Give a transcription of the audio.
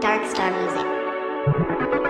Dark Star Music.